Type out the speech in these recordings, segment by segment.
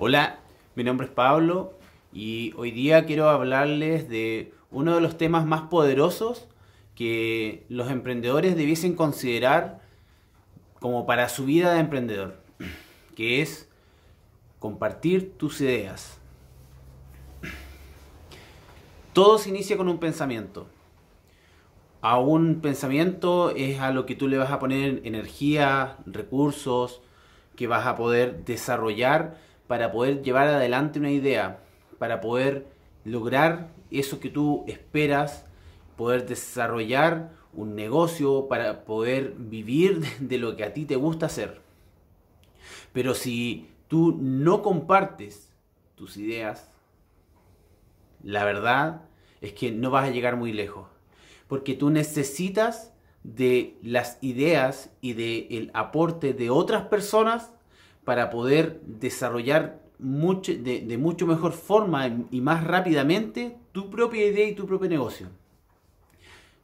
Hola, mi nombre es Pablo y hoy día quiero hablarles de uno de los temas más poderosos que los emprendedores debiesen considerar como para su vida de emprendedor, que es compartir tus ideas. Todo se inicia con un pensamiento. A un pensamiento es a lo que tú le vas a poner energía, recursos, que vas a poder desarrollar para poder llevar adelante una idea, para poder lograr eso que tú esperas, poder desarrollar un negocio, para poder vivir de lo que a ti te gusta hacer. Pero si tú no compartes tus ideas, la verdad es que no vas a llegar muy lejos. Porque tú necesitas de las ideas y del aporte de otras personas para poder desarrollar mucho, de, mucho mejor forma y más rápidamente tu propia idea y tu propio negocio.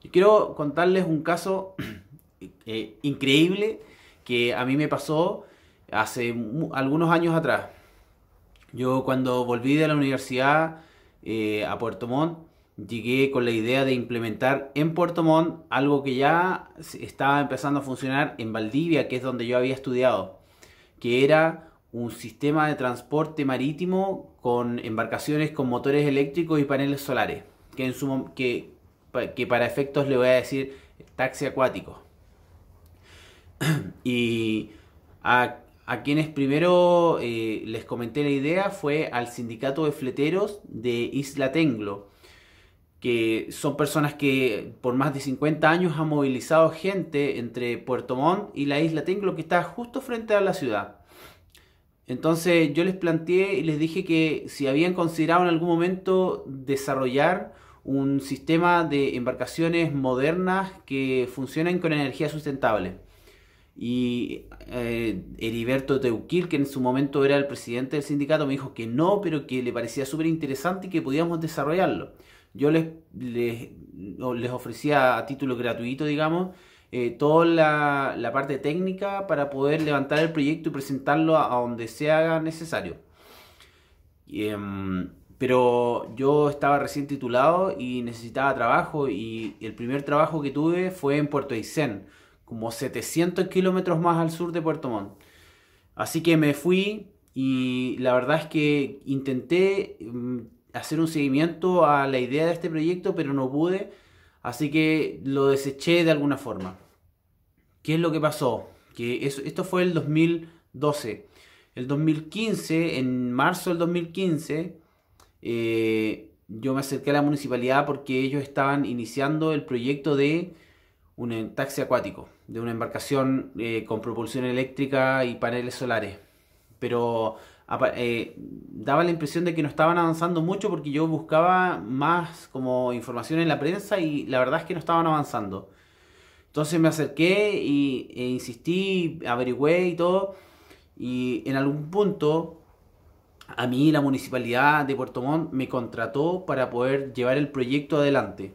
Yo quiero contarles un caso eh, increíble que a mí me pasó hace algunos años atrás. Yo cuando volví de la universidad eh, a Puerto Montt, llegué con la idea de implementar en Puerto Montt algo que ya estaba empezando a funcionar en Valdivia, que es donde yo había estudiado que era un sistema de transporte marítimo con embarcaciones con motores eléctricos y paneles solares, que, en su, que, que para efectos le voy a decir taxi acuático. y a, quienes primero eh, les comenté la idea fue al sindicato de fleteros de Isla Tenglo, que son personas que por más de 50 años han movilizado gente entre Puerto Montt y la isla Tenglo que está justo frente a la ciudad. Entonces yo les planteé y les dije que si habían considerado en algún momento desarrollar un sistema de embarcaciones modernas que funcionen con energía sustentable. Y eh, Heriberto Teuquil, que en su momento era el presidente del sindicato, me dijo que no, pero que le parecía súper interesante y que podíamos desarrollarlo yo les, les, les ofrecía a título gratuito, digamos, eh, toda la, parte técnica para poder levantar el proyecto y presentarlo a, donde sea necesario. Em, pero yo estaba recién titulado y necesitaba trabajo y el primer trabajo que tuve fue en Puerto Aysén, como 700 kilómetros más al sur de Puerto Montt. Así que me fui y la verdad es que intenté em, hacer un seguimiento a la idea de este proyecto, pero no pude, así que lo deseché de alguna forma. ¿Qué es lo que pasó? Que esto fue el 2012. El 2015, en marzo del 2015, eh, yo me acerqué a la municipalidad porque ellos estaban iniciando el proyecto de un taxi acuático, de una embarcación eh, con propulsión eléctrica y paneles solares. Pero eh, daba la impresión de que no estaban avanzando mucho porque yo buscaba más como información en la prensa y la verdad es que no estaban avanzando. Entonces me acerqué y, e insistí, averigüé y todo. Y en algún punto a mí la municipalidad de Puerto Montt me contrató para poder llevar el proyecto adelante.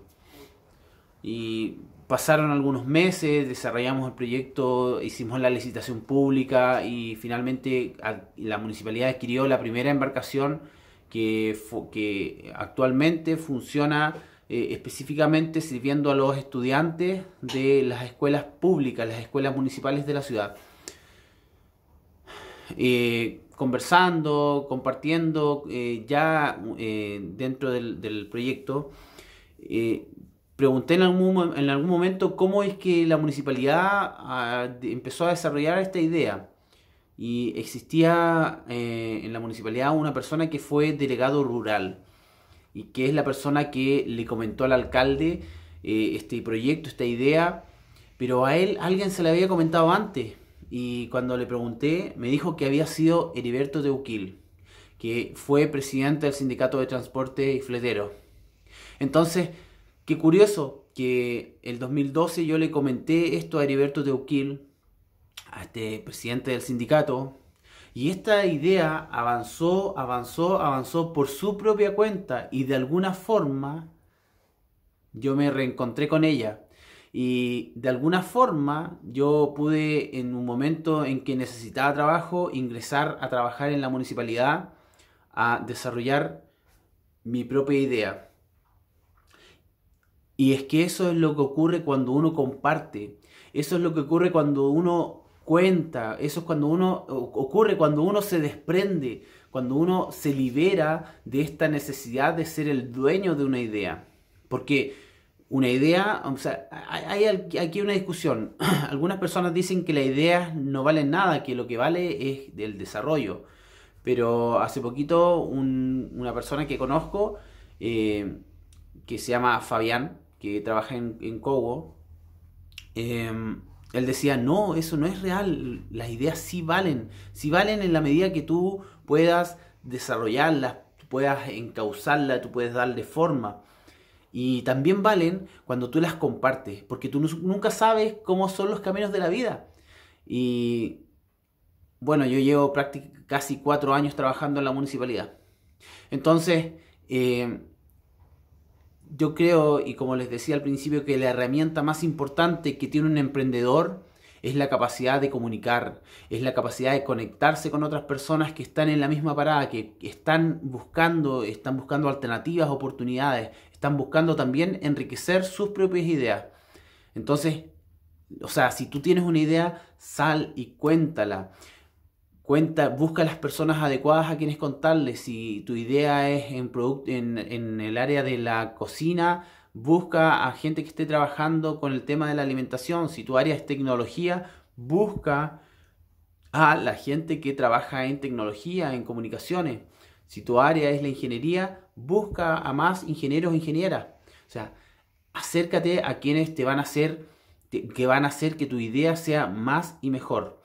Y Pasaron algunos meses, desarrollamos el proyecto, hicimos la licitación pública y finalmente la municipalidad adquirió la primera embarcación que, actualmente funciona eh, específicamente sirviendo a los estudiantes de las escuelas públicas, las escuelas municipales de la ciudad. Eh, conversando, compartiendo eh, ya dentro del proyecto, pregunté en algún, en algún momento cómo es que la municipalidad ah, empezó a desarrollar esta idea. Y existía eh, en la municipalidad una persona que fue delegado rural y que es la persona que le comentó al alcalde eh, este proyecto, esta idea, pero a él alguien se le había comentado antes y cuando le pregunté me dijo que había sido Heriberto Teuquil, que fue presidente del sindicato de transporte y fletero. Entonces, Qué curioso que el 2012 yo le comenté esto a Heriberto Teuquil, a este presidente del sindicato, y esta idea avanzó, avanzó, avanzó por su propia cuenta y de alguna forma yo me reencontré con ella. Y de alguna forma yo pude en un momento en que necesitaba trabajo ingresar a trabajar en la municipalidad a desarrollar mi propia idea. Y es que eso es lo que ocurre cuando uno comparte, eso es lo que ocurre cuando uno cuenta, eso es cuando uno ocurre cuando uno se desprende, cuando uno se libera de esta necesidad de ser el dueño de una idea. Porque una idea, o sea, hay aquí una discusión. Algunas personas dicen que las ideas no valen nada, que lo que vale es el desarrollo. Pero hace poquito una persona que conozco, eh, que se llama Fabián, que trabaja en, en Cogo, em, él decía, no, eso no es real, las ideas sí valen, sí valen en la medida que tú puedas desarrollarlas, puedas encauzarlas, tú puedes darle forma. Y también valen cuando tú las compartes, porque tú nunca sabes cómo son los caminos de la vida. Y bueno, yo llevo casi cuatro años trabajando en la municipalidad. Entonces, eh, yo creo, y como les decía al principio, que la herramienta más importante que tiene un emprendedor es la capacidad de comunicar, es la capacidad de conectarse con otras personas que están en la misma parada, que están buscando, están buscando alternativas, oportunidades, están buscando también enriquecer sus propias ideas. Entonces, o sea, si tú tienes una idea, sal y cuéntala. Cuenta, busca las personas adecuadas a quienes contarles. Si tu idea es en, en, el área de la cocina, busca a gente que esté trabajando con el tema de la alimentación. Si tu área es tecnología, busca a la gente que trabaja en tecnología, en comunicaciones. Si tu área es la ingeniería, busca a más ingenieros o ingenieras. O sea, acércate a quienes te van a hacer que van a hacer que tu idea sea más y mejor.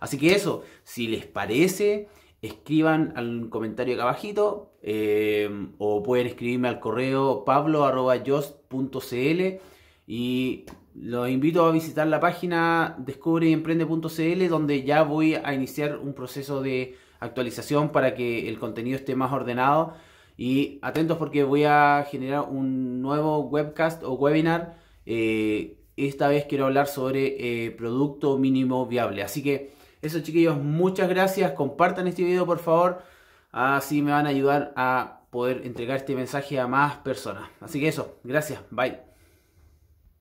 Así que eso, si les parece, escriban al comentario acá abajito eh, o pueden escribirme al correo pablo.yost.cl y los invito a visitar la página descubreemprende.cl donde ya voy a iniciar un proceso de actualización para que el contenido esté más ordenado. Y atentos porque voy a generar un nuevo webcast o webinar eh, esta vez quiero hablar sobre eh, producto mínimo viable. Así que eso chiquillos, muchas gracias. Compartan este video por favor. Así me van a ayudar a poder entregar este mensaje a más personas. Así que eso, gracias. Bye.